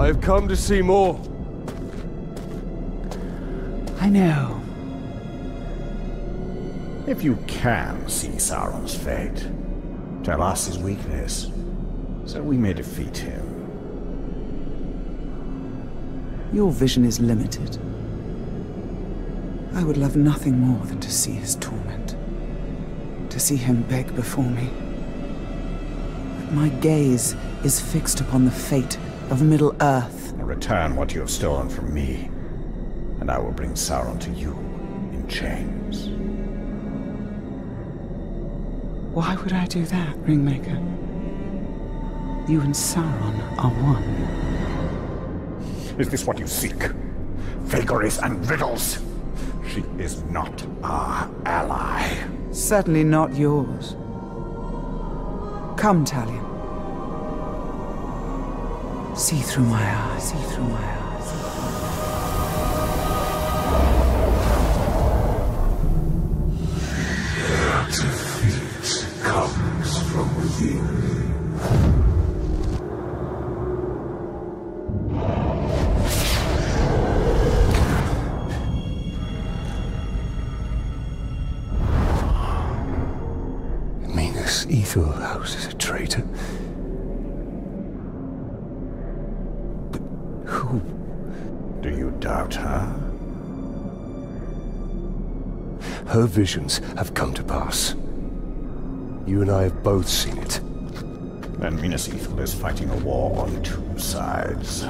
I have come to see more. I know. If you can see Sauron's fate, tell us his weakness, so we may defeat him. Your vision is limited. I would love nothing more than to see his torment. To see him beg before me. But my gaze is fixed upon the fate of Middle-earth. Return what you have stolen from me, and I will bring Sauron to you in chains. Why would I do that, Ringmaker? You and Sauron are one. Is this what you seek? Vagaries and riddles? She is not our ally. Certainly not yours. Come, Talion. See through my eyes, see through my eyes. Defeat comes from within. Minas Ithil houses is a traitor. Do you doubt her? Her visions have come to pass. You and I have both seen it. Then Minas Ithil is fighting a war on two sides.